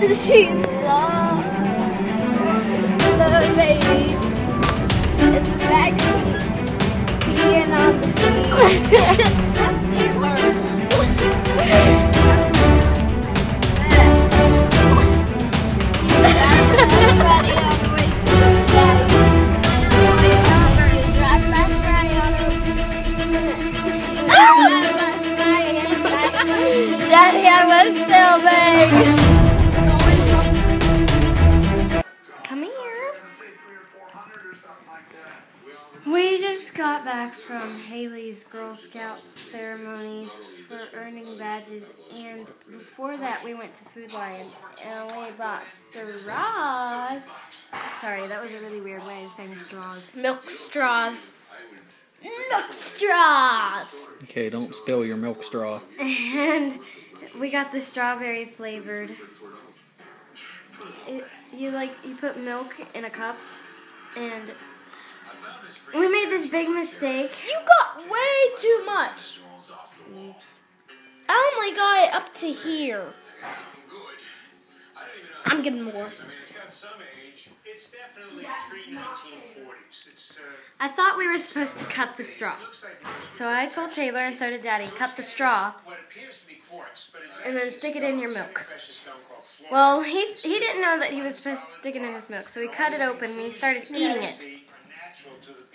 She saw the baby in the backseat peeing on the seat. got back from Haley's Girl Scouts ceremony for earning badges, and before that, we went to Food Lion and we bought straws. Sorry, that was a really weird way of saying straws. Milk straws. Milk straws. Okay, don't spill your milk straw. And we got the strawberry flavored. It, you like you put milk in a cup, and we made this big mistake. You got way too much. Oh Oops. I only got it up to here. I'm getting more. It's got some age. It's definitely pre-1940s. It's, I thought we were supposed to cut the straw, so I told Taylor and so did Daddy, cut the straw what appears to be quartz, but it's and then stick it in your milk. precious stone called fluorite. Well, he he didn't know that he was supposed to stick it in his milk, so he cut it open and he started eating it.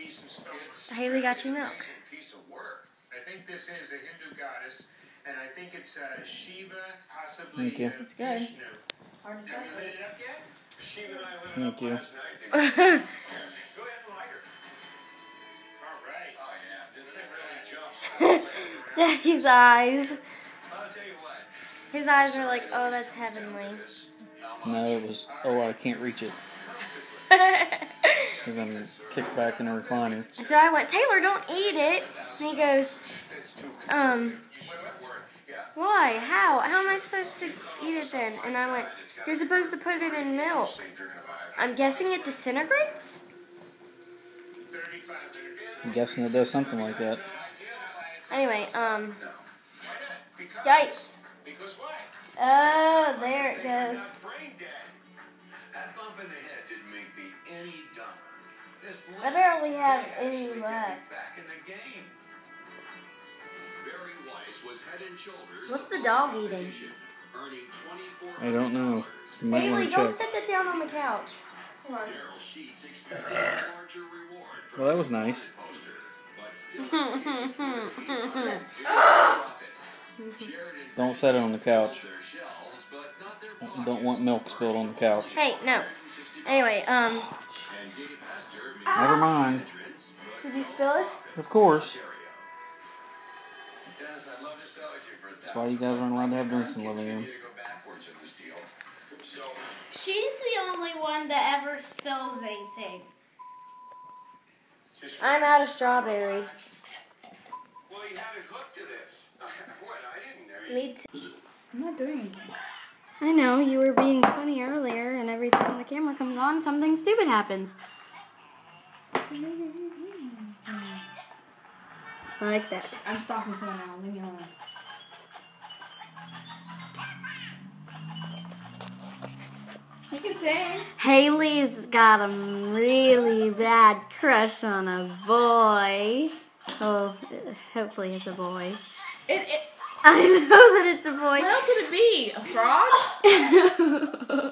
Natural to the piece of stone. It's Haley got you milk. piece of work. I think this is a Hindu goddess, and I think it's uh, Shiva, possibly Thank you. uh, It's good. Vishnu. Have you lit it up yet? Shiva and I lit Thank you. last night. Go ahead and light her. All right. Oh yeah. It really jumps. Daddy's eyes. I'll tell you what. His eyes are like, oh, that's heavenly. No, it was, oh, I can't reach it. Because I'm kicked back in a recliner. so I went, Taylor, don't eat it. And he goes, um, why? How? How am I supposed to eat it then? And I went, you're supposed to put it in milk. I'm guessing it disintegrates? I'm guessing it does something like that. Anyway, um, yikes. Because why? Oh, there it goes. I barely have any limp left. back in the game. Barry Weiss was head and shoulders What's the dog eating? I don't know. You might Haley, want to don't check. sit that down on the couch. Come on. Darrell Sheets expected a larger reward from Well, that was nice. the poster, but still profit. Sheridan Don't set it on the couch. their shelves, but not their Don't want milk spilled on the couch. Hey, no. Anyway, um, Never ah. mind. did you spill it? Of course. Dennis, I'd love to sell it to you for a That's why you guys aren't allowed to have drinks in the living room. to go backwards in this deal. So, She's the only one that ever spills anything. I'm out of strawberry. well, you had it hooked to this. what? I didn't. I mean, Me too. I'm not doing anything. I know, you were being funny earlier, and every time the camera comes on, something stupid happens. I like that. I'm stalking someone now. Leave me alone. You can sing. Haley's got a really bad crush on a boy. Oh, hopefully it's a boy. It, it, I know that it's a boy. what else would it be? A frog?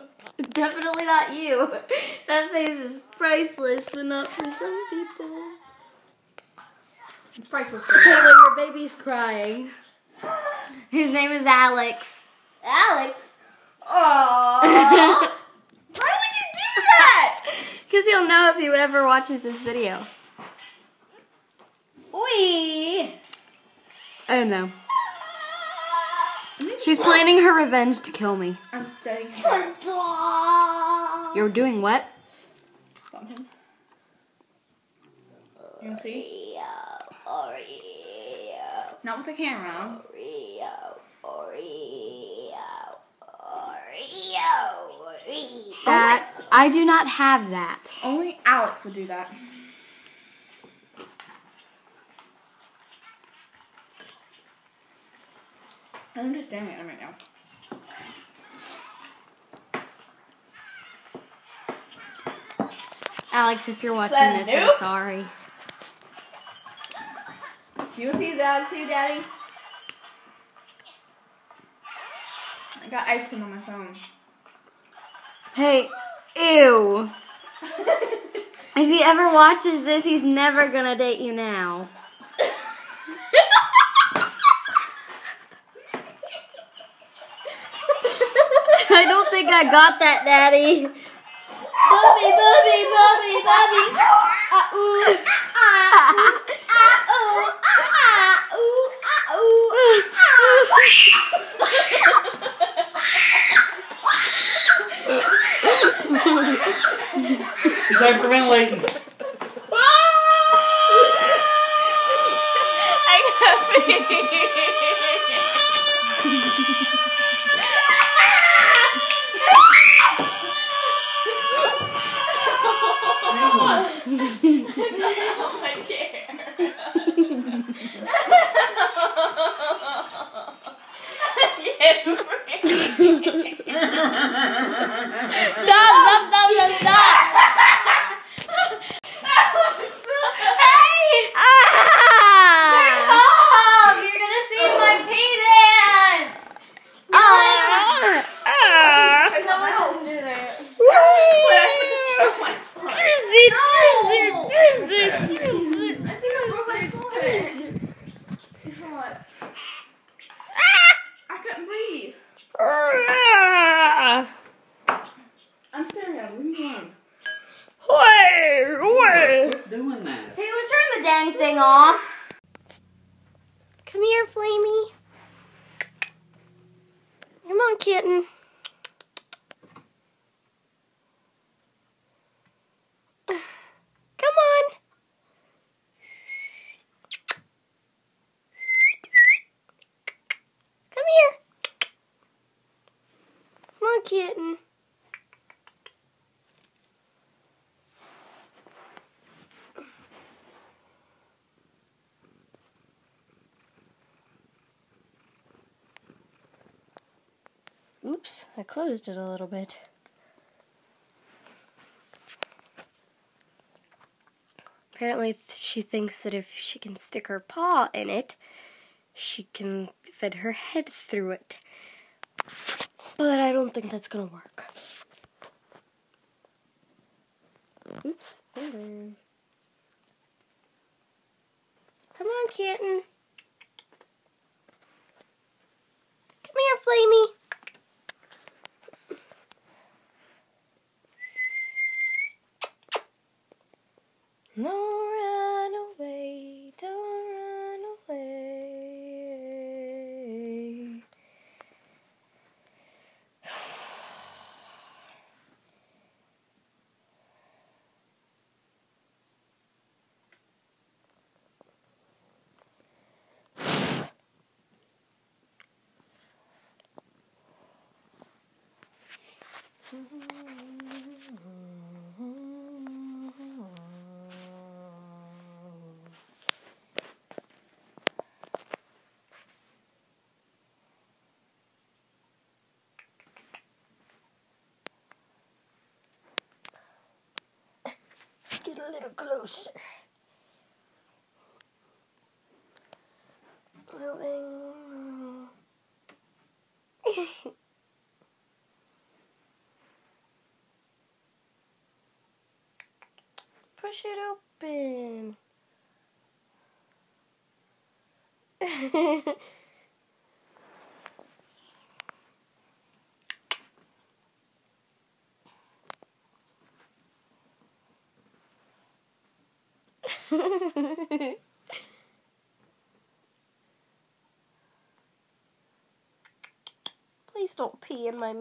Definitely not you. That face is priceless, but not for some people. It's priceless. Taylor, your baby's crying. His name is Alex. Alex? Aww. Because Why would you do that? Because he'll know if he ever watches this video. We. Oh no. She's planning her revenge to kill me. I'm setting her. You're doing what? Something. You can see? Not with the camera. That's. I do not have that. Only Alex would do that. I'm just staring at right now. Alex, if you're watching this. I'm sorry. You see that too, Daddy? I got ice cream on my phone. Hey, ew. if he ever watches this, he's never gonna date you now. I don't think I got that, Daddy. Bubby, Bubby, Bubby, Bubby. Uh, ooh. He's hyperventilating. Oh, my chair. Stop, stop, stop, stop, stop. Hey! Ah! Mom, you're gonna see my pants. Ah! Ah! Someone else do that. I couldn't breathe. I'm staring at him. Leave me alone. Quit doing that. Taylor, turn dang thing off. Come here, Flamey. Come on, kitten. Come on. Come here. Come on, kitten. Oops, I closed it a little bit. Apparently, she thinks that if she can stick her paw in it, she can fit her head through it. But I don't think that's gonna work. Oops, finger. Come on, kitten. Come here, Flamey. No, run away, don't run away. Get a little closer. Moving. Push it open. Please don't pee in my